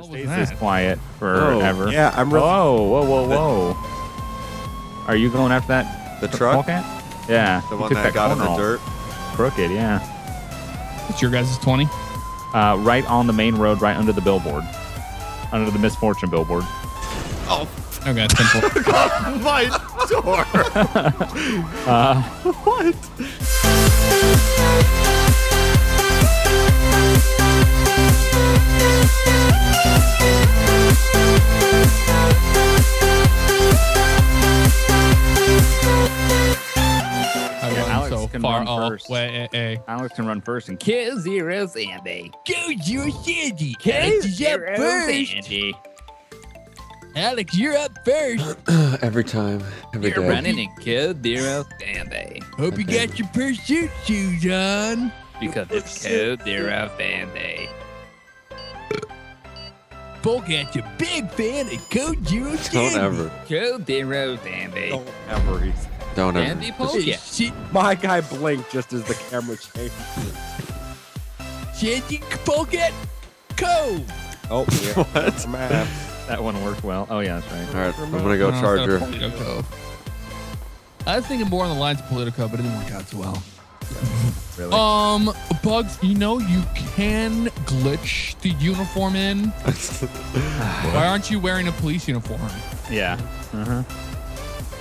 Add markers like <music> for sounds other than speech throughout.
hell was Stays this that? quiet forever. Yeah, I'm real. Whoa, whoa, whoa, whoa. Are you going after that The truck? Polecat? Yeah. The you one took that got in the dirt? Crooked, yeah. It's your guys' 20? Uh, right on the main road, right under the billboard, under the misfortune billboard. Oh. Okay, 10 <laughs> 4. My door. <laughs> Uh, what? <laughs> so can far. run first. wait, eh, eh. Alex can run first and kill zero Sandy. Go, Zero Sandy. Kill Alex is up zero first. Sandy. Alex, you're up first. <clears throat> Every time. Every You're day. running and kill zero Sandy. Hope you got your pursuit shoes on. Because it's code zero Sandy. Polecat's a big fan of Code Zero Don't ever. Code zero Sandy. Don't ever. He's, Don't ever. Sandy Oh, Polecat. shit. my guy blinked just as the camera changed. Sandy Polecat Code. Oh, yeah. <laughs> What? Man. That one worked well. Oh, yeah, that's right. All right, I'm gonna go No, Charger. Politico. I was thinking more on the lines of Politico, but it didn't work out so well. <laughs> Really? Um, Buggs, you know you can glitch the uniform in. <laughs> Why aren't you wearing a police uniform? Yeah. Uh-huh.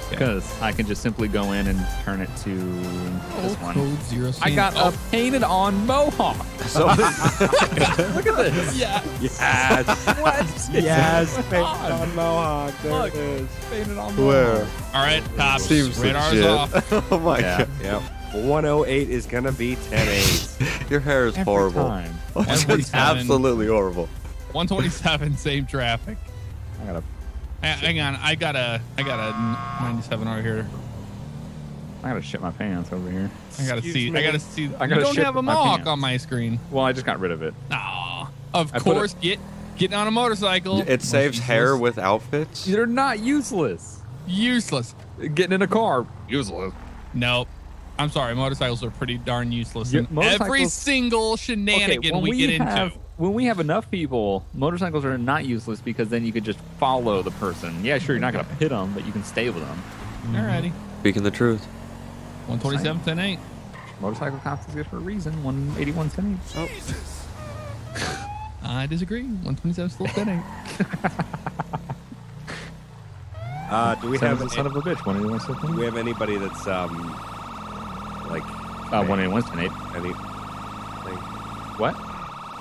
Because I can just simply go in and turn it to this one. Oh, Code Zero. I got oh, a painted on mohawk. So <laughs> look at this. yeah. Yes. <laughs> What? yes. It's Paint on. on Mohawk. There Look. it is. Painted on mohawk. Where? All right, cops. Seems Radar's legit. off. <laughs> oh my Yeah. god. Yep. 108 is gonna be 10-8. Your hair is Every horrible. time. It's absolutely horrible. 127, same traffic. I gotta, Ha- Hang on, I got a, I got a 97 right here. I gotta shit my pants over here. I gotta Excuse see. me. I gotta see. I gotta don't have a my mohawk on my screen. Well, I just got rid of it. Aw. Of I put course, get getting on a motorcycle. It saves Useless. hair with outfits. They're not useless. useless. Getting in a car, useless. Nope. I'm sorry, motorcycles are pretty darn useless. Yeah, in every single shenanigan when we, get have, into. When we have enough people, motorcycles are not useless because then you could just follow the person. Yeah, sure, you're not gonna hit them, but you can stay with them. Alrighty. Speaking the truth. 127, 10 8. Motorcycle cops is good for a reason. 181 cents. I disagree. 127 still 10 8. <laughs> Uh, do we Seven's have a son of a bitch. 181 cents. do we have anybody that's um like Uh, 181 cents. any What?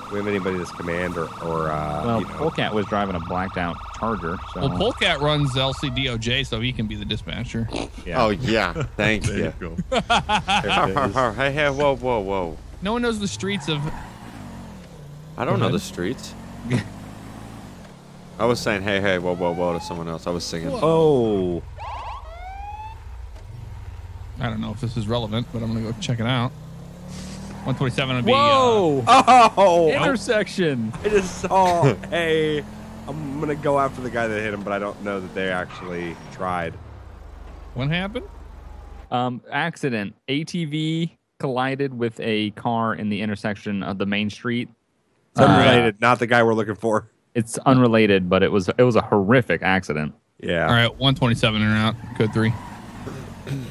Do we have anybody that's command or or uh Well, you know, Polecat was driving a blacked out Charger. So Well, Polecat runs LCDOJ, so he can be the dispatcher. yeah. Oh yeah. Thank you. go. <laughs> hey, hey, whoa, whoa, whoa. No one knows the streets of. I don't know the streets. <laughs> I was saying, hey, hey, whoa, whoa, whoa to someone else. I was singing. Oh, I don't know if this is relevant, but I'm gonna go check it out. 127 would be. Uh, Whoa! oh! Intersection. I just saw. hey, I'm gonna go after the guy that hit him, but I don't know that they actually tried. what happened? Um, accident. ATV collided with a car in the intersection of the main street. It's Uh, unrelated, not the guy we're looking for. It's unrelated, but it was it was a horrific accident. Yeah, All right, 127 in and out. Code three.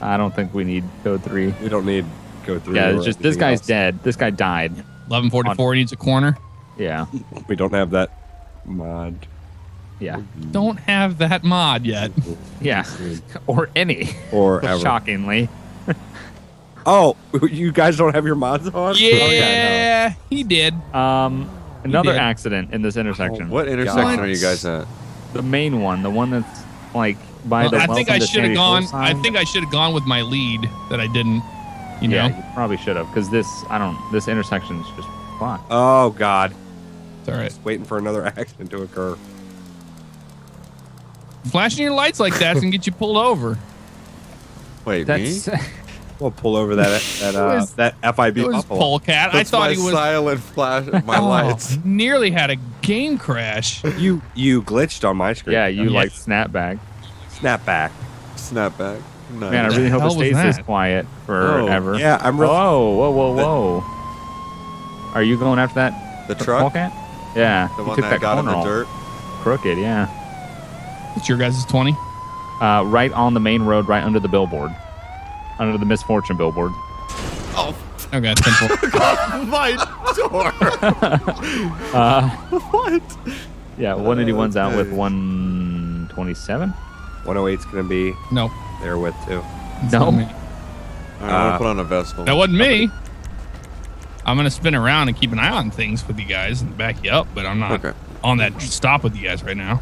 I don't think we need code three. we don't need go through. Yeah, it's just this guy's else. dead. This guy died. 1144 needs a corner. Yeah, We don't have that mod. yeah, Don't have that mod yet. yeah, <laughs> or any. Or <laughs> ever. Shockingly, <laughs> Oh, you guys don't have your mods on? Yeah, yeah, he did. um, another did. accident in this intersection. What intersection What? are you guys at? The main one, the one that's like by Well, the. I think I should have gone. Shores I think I should have gone with my lead that I didn't. You know. Yeah, you probably should have because this I don't. This intersection is just fucked. Oh God, It's all right. just waiting for another <laughs> accident to occur. Flashing your lights like that's gonna get you pulled over. Wait, That's me? <laughs> We'll pull over that that uh, was- that FIB It was Buffalo. Polecat. I That's thought my he was. silent flash. My <laughs> Oh, lights. nearly had a game crash. You you glitched on my screen. yeah, you Yes. like snap back. snap back. Snapback. Nice. Man, I really hope it stays this that? quiet forever. Yeah, I'm real. Whoa, whoa, whoa, whoa! Are you going after that the truck? Polecat? Yeah, The he one took that got in the dirt. crooked. Yeah, It's your guys' 20. uh, right on the main road, right under the billboard, under the misfortune billboard. Oh. Okay, 10 4. <laughs> My door. <laughs> Uh, what? yeah, 181's out with Okay. 127. 108's gonna be No. There with too. No. not me. All right, I'm Uh, gonna put on a vest. That wasn't me. I'm going to spin around and keep an eye on things with you guys and back you up, but I'm not Okay. on that stop with you guys right now.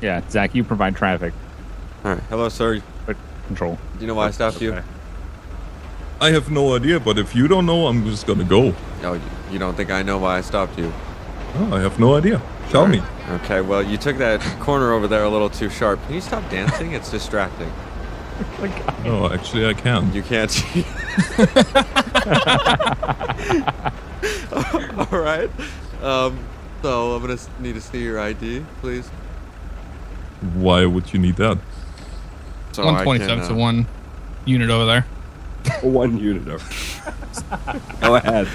Yeah, Zach, you provide traffic All right. Hello, sir. but control. Do you know why I stopped you? I have no idea, but if you don't know, I'm just gonna go. No, you- you don't think I know why I stopped you? Oh, I have no idea. Tell me. Okay. Well, you took that corner over there a little too sharp. Can you stop dancing? It's distracting. No, <laughs> actually, I can. You can't. <laughs> All right. Um. So I'm gonna need to see your ID, please. Why would you need that? So 127, to uh, one unit over there. <laughs> One unit over. Go ahead.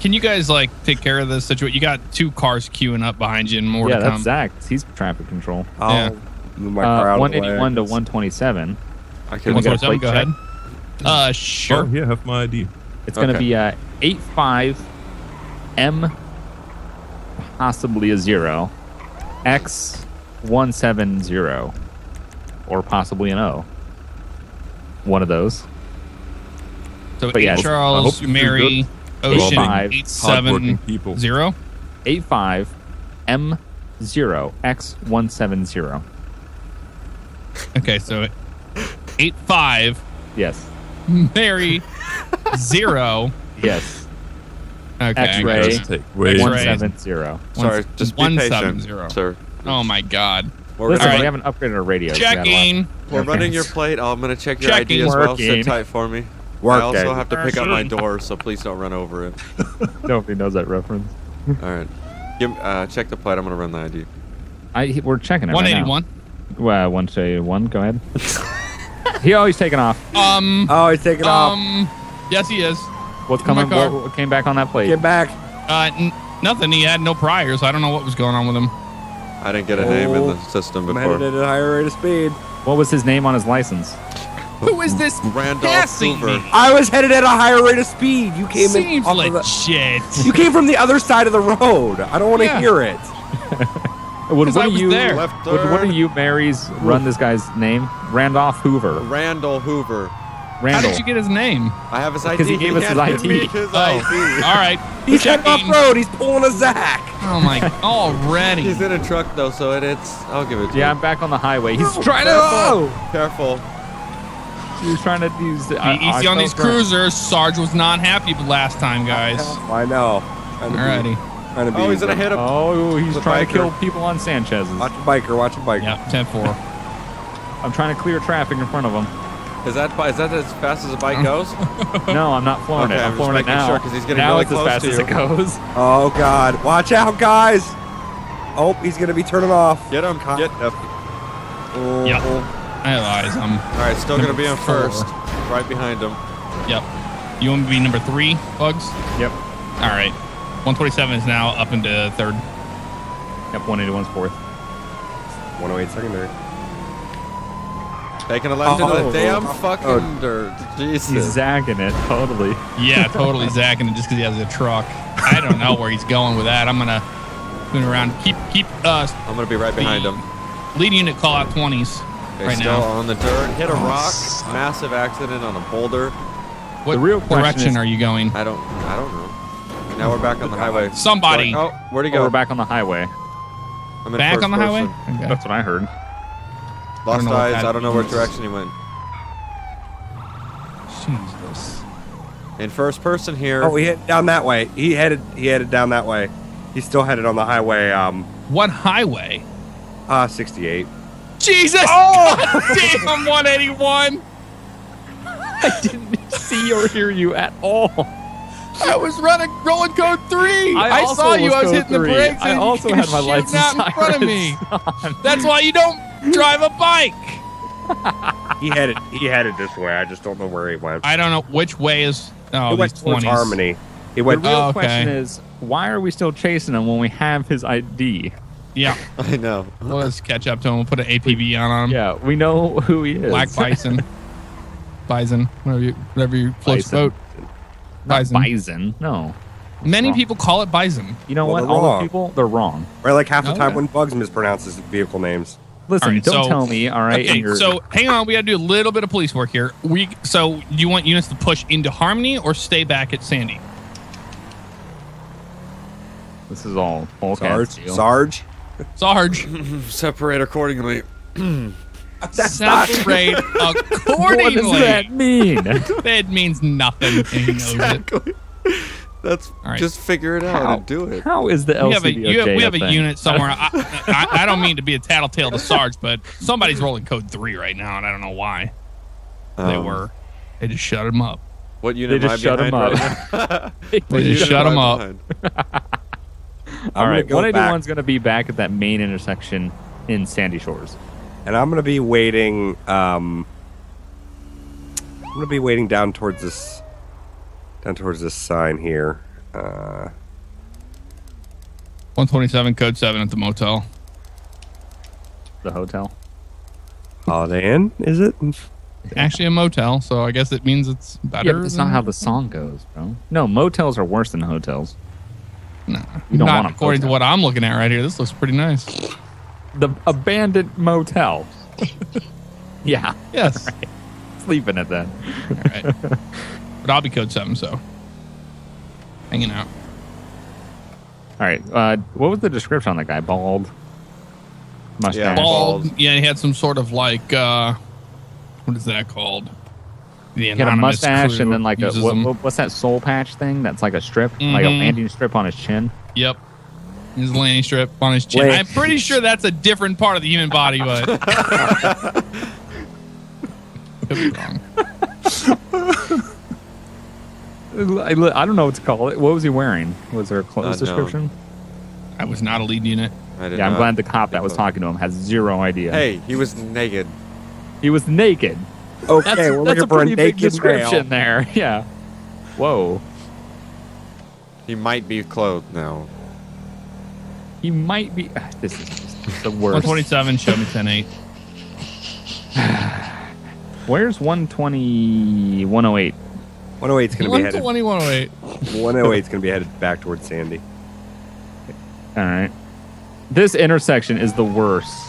Can you guys like take care of this situation? You got two cars queuing up behind you and more yeah, to that's come. Zach. He's traffic control. I'll Yeah. move my car Uh, out of the way. 181 to 127. I Can can. we get a 127, go ahead. Uh, Oh, sure. here, have my ID. It's going to Okay. be a 85 M, possibly a zero, X 170, or possibly an O. One of those. So But yeah, Charles, you feel Mary, good. Ocean, Five. eight seven people. zero. 85 M 0 X 170. Okay, so eight five Yes. Mary zero. Yes. Okay. X-ray. Just take. One- X-ray. 170. Sorry, just be one patient, seven zero. sir. Oh my God. We're, Listen, running, we haven't upgraded our radio. We got a lot. Checking. we're running your plate. I'm gonna check your Checking. ID as well. Working. Sit tight for me. I also day. have to pick up my door, so please don't run over it. <laughs> Nobody knows that reference. <laughs> All right. Give, uh, check the plate. I'm gonna run the ID. I, we're checking it One eighty one. right eighty now. one. Well, one to one. Go ahead. <laughs> he always taking off. Um. Oh, he's taking off. Um. Yes, he is. What's coming? What, what came back on that plate? Get back. Uh. N- nothing. He had no priors. I don't know what was going on with him. I didn't get a name in Oh, the system before. I'm headed at a higher rate of speed. What was his name on his license? Who is this Randolph passing Hoover. me? I was headed at a higher rate of speed. You came in Seems off of the. <laughs> You came from the other side of the road. I don't want to Yeah. hear it. <laughs> Would 'Cause one I of you, there. Left would one of you Marys run this guy's name? Randolph Hoover. Randall Hoover. How did you get his name? I have his ID. 'Cause he gave us his ID. me His Oh, ID. all right. <laughs> He's heading off road. He's pulling a Zach. Oh my! God. Already. He's in a truck though, so it, it's. I'll give it to you. yeah, him. I'm back on the highway. He's trying to. Careful. Oh, Careful. He's trying to use. The, I- Easy on these felt cruisers. Sarge was not happy the last time, guys. I know. Trying to Alrighty. Be Oh, he's gonna hit him. Oh, he's The trying to kill people on Sanchez's. Watch a biker. Watch a biker. Yep, 10-4. <laughs> I'm trying to clear traffic in front of him. Is that is that as fast as a bike <laughs> goes? No, I'm not flooring Okay, it. I'm I'm flooring it making now. sure, 'cause he's getting now really it's as fast to as you. it goes. <laughs> Oh God! Watch out, guys! Oh, he's gonna be turning off. Get him. Get. Yep. Oh, Yep. I lies. I'm. All right, still gonna be in Four. first, right behind him. Yep. You want to be number three, Buggs? Yep. All right. 127 is now up into third. Yep, 181's fourth. 108 secondary. Taking a left into Oh. the damn fucking Oh. dirt. He's zagging it, totally. Yeah, totally <laughs> zagging it just because he has a truck. I don't know where he's going with that. I'm gonna move around. Keep keep uh I'm gonna be right behind him. lead unit call out 20s Okay, right still now. on the dirt. Hit a Oh, rock. suck. Massive accident on a boulder. What The real direction is- are you going? I don't. I don't know. Now we're back on the highway. Somebody. Oh, where'd he Oh, go? we're back on the highway. I'm in Back first on the highway? Okay. That's what I heard. Lost know eyes. I don't know what direction he went. Jesus. In first person here. Oh, he headed down that way. He headed. He headed down that way. He's still headed on the highway. Um, What highway? uh, 68. Jesus! Oh! <laughs> damn, 181. I didn't see or hear you at all. I was running rolling code three. I, also saw you. was I was code hitting the three. brakes. I also had my lights out in front of me. That's why you don't drive a bike. He had it. He had it this way. I just don't know where he went. I don't know which way is. Oh, he went these towards 20s. Harmony. He The real Oh, okay. question is, why are we still chasing him when we have his ID? Yeah. <laughs> I know. Well, let's catch up to him. We'll put an APB on him. Yeah, we know who he is. Black <laughs> bison. bison. Whatever you, whatever you floats Bison. boat. Not Bison. bison. No. Many wrong. people call it bison. You know Well, what? they're All wrong. the people, they're wrong. Right, like half the Okay. time when Buggs mispronounces vehicle names. Listen, All right, don't so- tell me, all right? okay, so hang on. We got to do a little bit of police work here. We so do you want units to push into Harmony or stay back at Sandy? this is all Sarge. Sarge. Sarge, <laughs> Separate accordingly. separate What accordingly. does that mean? <laughs> That means nothing. And he knows it. That's All right. just figure it out How? and do it. How is the We have a, LCDOJ you have, we have a unit somewhere. <laughs> I, I, I don't mean to be a tattletale to Sarge, but somebody's rolling code three right now, and I don't know why they Um, were. They just shut him up. What unit They am I just shut him up. right now? They just shut am him up. Behind? All I'm right, gonna go 181's back. going to be back at that main intersection in Sandy Shores. And I'm gonna be waiting. Um, I'm gonna be waiting down towards this, down towards this sign here. Uh, 127 code seven at the motel. The hotel. Holiday Inn, is it? Actually, a motel, so I guess it means it's better. Yeah, but that's not how the song goes, bro. No, motels are worse than hotels. Nah, You don't not want a according to what I'm looking at right here. This looks pretty nice. The abandoned motel. <laughs> yeah, Yes. sleep in it then. All right. But I'll be code seven, so hanging out. All right, uh, what was the description on the guy? Bald, mustache. Yeah. Bald. Bald. Yeah, he had some sort of like uh what is that called? The He had a mustache and then like a what, what- what's that soul patch thing? That's like a strip, like a mm-hmm. landing strip on his chin. Yep. His landing strip on his chin. Wait. I'm pretty sure that's a different part of the human body, but <laughs> could be wrong. I, I don't know what to call it. What was he wearing? Was there a clothes Not known. description? I was not a lead unit. I Yeah, I'm glad the cop that was talking to him has zero idea. Hey, he was naked. he was naked. Okay, That's, we're that's looking a for a pretty big naked description male. there. <laughs> Yeah. Whoa. He might be clothed now. He might be. Ah, this is just the worst. 127, show me 10 8. <sighs> Where's 120, 108? 108 is gonna be headed. 120, 108. 108 is gonna be headed back towards Sandy. All right. This intersection is the worst.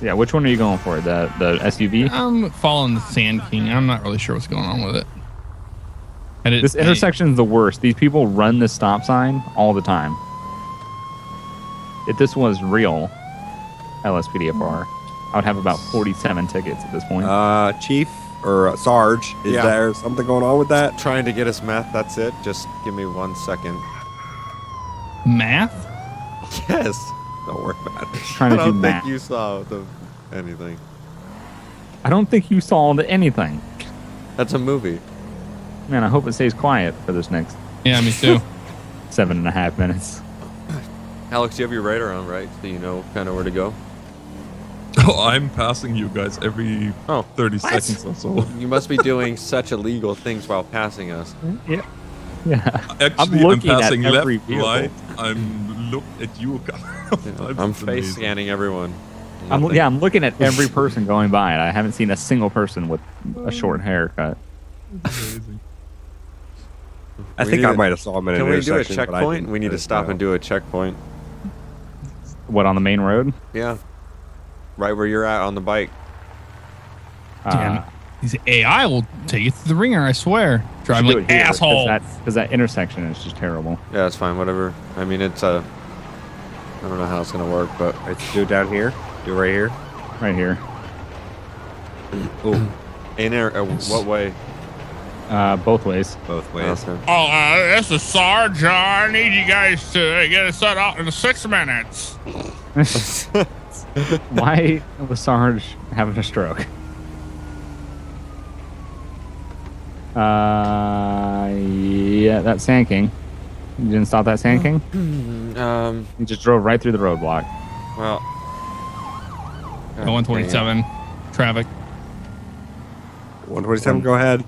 Yeah, which one are you going for? The the SUV? I'm following the Sand King. I'm not really sure what's going on with it. I did, This intersection is the worst. These people run this stop sign all the time. If this was real LSPDFR, I would have about 47 tickets at this point. Uh, Chief or uh, Sarge, is Yeah. there something going on with that? Trying to get us meth, that's it. Just give me one second. math. Yes. Don't worry about it. trying I to do don't think math. you saw the, anything. I don't think you saw the- anything. That's a movie. Man, I hope it stays quiet for this next Yeah, me too. <laughs> seven and a half minutes. <clears throat> Alex, you have your radar on, right? So you know kind of where to go. <laughs> Oh, I'm passing you guys every Oh. 30 seconds or so. You must be doing such illegal things while passing us. Yeah. Yeah. Actually, I'm, looking at passing every left, vehicle. right. I'm look at you. Sometimes <laughs> I'm face amazing. scanning everyone. I'm, yeah, I'm looking at every <laughs> person going by, and I haven't seen a single person with a short haircut. I We think need I a- might have saw him in an Can we do a intersection, but I checkpoint? We need to stop and do a checkpoint. What on the main road? Yeah. Right where you're at on the bike. Damn. Uh, These AI will take you through the ringer, I swear. Driving like it here, 'cause asshole. That, because that intersection is just terrible. Yeah, it's fine. Whatever. I mean, it's a. I don't know how it's gonna work, but All right, so do it down here. Do it right here. Right here. <clears throat> Ooh, in there. Uh, what way? Uh, both ways. both ways. Okay. Oh, uh, this is Sarge. Uh, I need you guys to get it set out in six minutes. <laughs> <laughs> Why was Sarge having a stroke? Uh, yeah, that's Sand King. You didn't stop that Sand King? Um. You just drove right through the roadblock. Well. Oh, 127. Traffic. 127. Go ahead.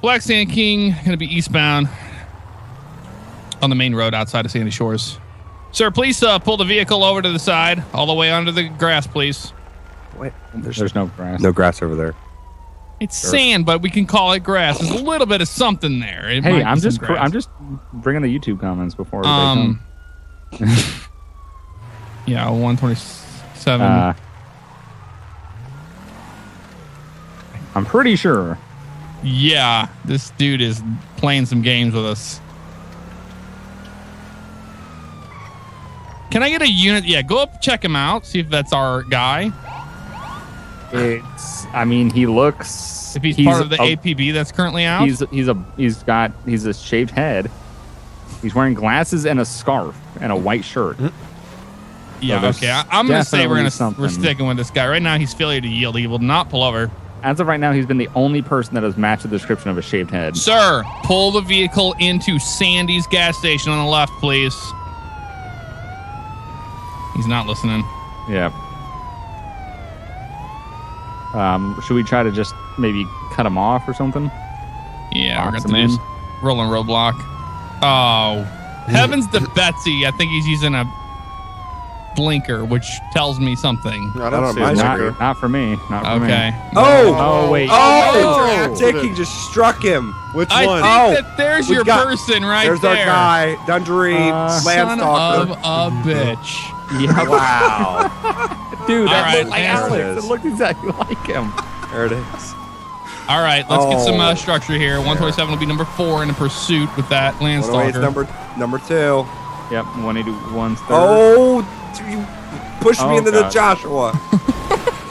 Black Sand King going to be eastbound on the main road outside of Sandy Shores. Sir, please uh, pull the vehicle over to the side, all the way under the grass, please. Wait, there's, There's no grass. no grass over there. It's sand, but we can call it grass. There's a little bit of something there. It Hey, I'm just grass. I'm just bringing the YouTube comments before um. <laughs> yeah, 127. Uh, I'm pretty sure. yeah, this dude is playing some games with us. Can I get a unit? Yeah, go up, check him out, see if that's our guy. It's. I mean, he looks. If he's, part of the a- APB that's currently out. He's he's a he's got he's a shaved head. He's wearing glasses and a scarf and a white shirt. Hmm. yeah, there's okay. I, I'm gonna say we're gonna something. we're sticking with this guy right now. He's failure to yield. He will not pull over. As of right now, he's been the only person that has matched the description of a shaved head. Sir, pull the vehicle into Sandy's gas station on the left, please. He's not listening. Yeah. Um, should we try to just maybe cut him off or something? Yeah, we're going to him do in. s- rolling roadblock. Oh, <laughs> heavens to Betsy! I think he's using a blinker, which tells me something. I don't don't see mind a that. Not, not for me. Not for Okay. me. Oh! Oh wait. Oh! Oh! Taking just struck him. Which I one? think Oh, that there's we your got- person right There's there. our guy, Dundreary Uh, Son of a bitch. Yeah. Wow. <laughs> Dude, that All right, looked like there it Alex. is. It looked exactly <laughs> like him. there it is. All right, let's get some uh, Oh. structure here. 127 will be number four in the pursuit with that 108 landstalker. is number number two. Yep, 181's third. Oh, you pushed me Oh, into God. the Joshua. <laughs>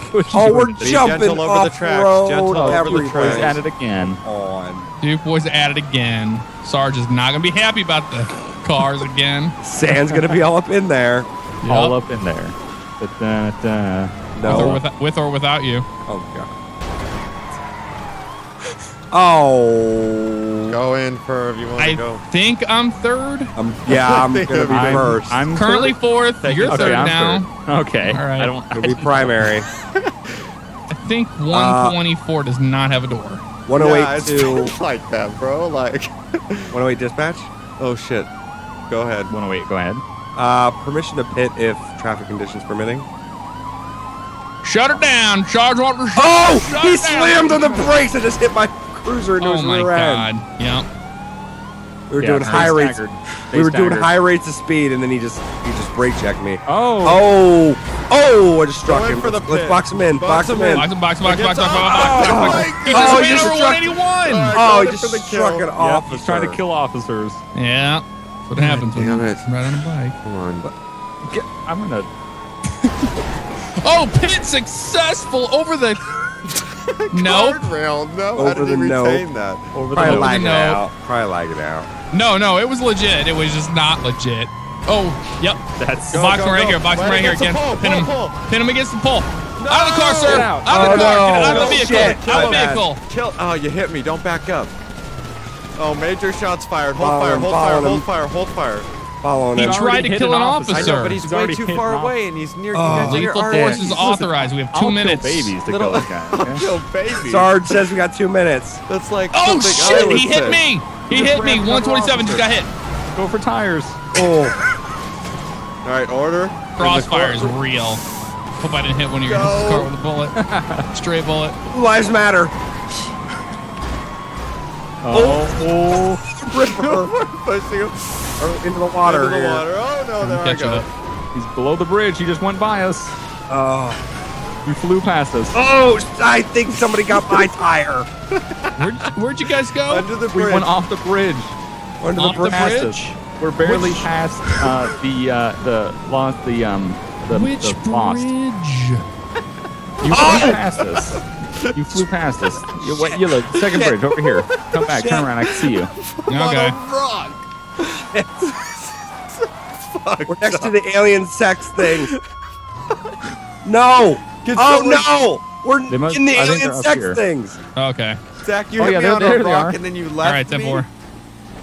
Push Oh, you we're jumping gentle over the off tracks, road gentle over the everywhere. Boys tracks. at it again. On. Duke boys at it again. Sarge is not gonna be happy about the cars again. Sand's gonna be all up in there. All up in there. Da-da-da. With or, No. with, with or without you. Oh god. Oh. Go in for if you want I to go. I think I'm third. I'm, yeah, <laughs> I'm gonna be I'm, 1st I'm Currently third. fourth. You're okay, third I'm now. third. Okay. All right. I don't. gonna be primary. <laughs> I think Uh, 124 does not have a door. 108 yeah, it's to <laughs> like that, bro. Like, 108 dispatch. oh shit. Go ahead. 108. Go ahead. Uh, permission to pit if traffic conditions permitting. Shut it down. Charge water. Oh, shut he it down. slammed on the brakes and just hit my cruiser into Oh his my rear god. end. Yep. We were Yeah, doing high rates. staggered. We They were doing high rates of speed, and then he just he just brake checked me. Oh. Oh, oh! I just struck Go him. for the let's, let's pit. box him in. Box, Box him him in. Box him, box him, box him, box him, box him, Oh, box him, box him. my He just Oh, ran he just struck- Oh, he just struck an officer. he's trying to kill officers. Yeah. That's what happens when damn you it. ride on a bike. Come on. Get, I'm gonna. <laughs> Oh, pit successful over the. <laughs> nope. Guardrail. No. Over How did the he note. retain that? Over the Probably nose. lagging note. out. Probably lagging out. No, no, it was legit. It was just not legit. Oh, yep. That's. Go, box go, right go. here. Box him Right right here against the again. pole, Pin pole, him. pole. Pin him against the pole. Out of the car, sir. Get out. Out of the Oh, car. Get out of the vehicle. Shit. Out of the vehicle. Kill. Oh, you hit me. Don't back up. Oh, major shots fired. Hold Follow fire. him, Hold follow fire. him. Hold fire. Hold fire. Following He him. He's tried to kill an an officer. I know, but he's, He's way too far away, and he's near. Oh, he's near Lethal our force is authorized. We have 2 I'll minutes. Kill babies to Little- kill this guy. <laughs> okay? Kill baby. Sarge says we got two minutes. That's like. Oh shit! would He hit say. me. He just hit me. ran another 127 just got hit. Go for tires. Oh, All right, order. Crossfire is In the court- real. Hope I didn't hit one of your Go. car with a bullet. <laughs> Straight bullet. lives matter. Oh. Ripper Pushing him into the water. into the here. water. Oh no, there I go. it. He's below the bridge. He just went by us. Oh. He flew past us. Oh, I think somebody got my tire. Where'd, where'd you guys go? Under the bridge. We went off the bridge. Under Off the the bridge. Past bridge? us. We're barely Which- past uh, the uh, the lost the um the, Which the lost. bridge? You oh! flew past us. You flew past us. You, wait, you look second bridge over here. Come back. Turn around. I can see you. Okay. We're next to the alien sex thing. No. Get Oh no. We're must- in the I alien sex here. things. Oh, okay. Zach, you Oh, hit yeah, me on there a rock and then you left All right, me. 10 4.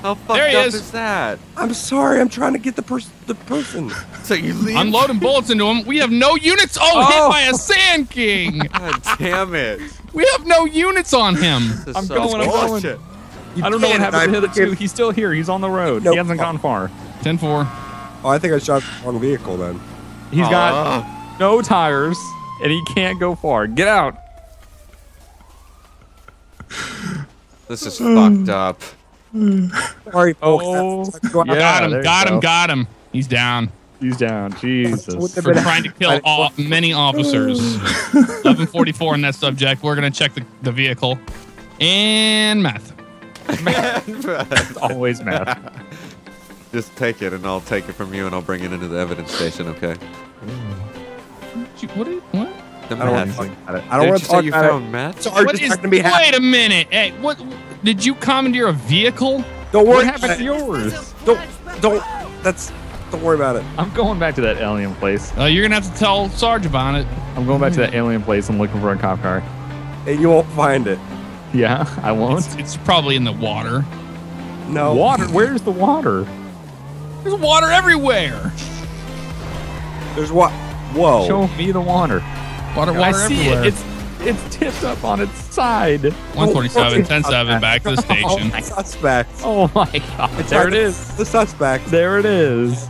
How fucked There he up is. is that? I'm sorry. I'm trying to get the person. The person. <laughs> So you leave? Unloading bullets into him. We have no units. Oh, hit Oh. by a Sand King. <laughs> God damn it! We have no units on him. I'm so going, I'm going. bullshit. I don't know what happened to I the two. He's still here. He's on the road. Nope. He hasn't gone far. 10 4. Oh, I think I shot the wrong vehicle then. He's got ah. no tires and he can't go far. Get out. This is fucked up. Hmm. Sorry, folks. Oh, That's- that's what- yeah. got him. there you Got him. go. Got him. He's down He's down. Jesus. For trying to kill all, many officers. <laughs> 1144 in that subject. We're going to check the, the vehicle. And meth. It's <laughs> always math. <laughs> Just take it, and I'll take it from you, and I'll bring it into the evidence station. Okay. What? Is, what? The I don't want to talk about it. I don't Didn't want to talk you about found it. meth? Sorry, What just is, not gonna be wait a minute. Hey, what? Did you commandeer a vehicle? Don't worry. What happened about to it. yours? Don't, don't. That's. Don't worry about it. I'm going back to that alien place. Uh, you're gonna have to tell Sarge about it. I'm going back to that alien place. I'm looking for a cop car. And you won't find it. Yeah, I won't. It's, it's probably in the water. No. Water? Where's the water? There's water everywhere. There's what? Whoa. Show me the water. Water, water I see everywhere. it. It's it's tipped up on its side. 147, 10 7, back to the station. <laughs> Oh, suspect. Oh my god! There it is. The suspect. There it is.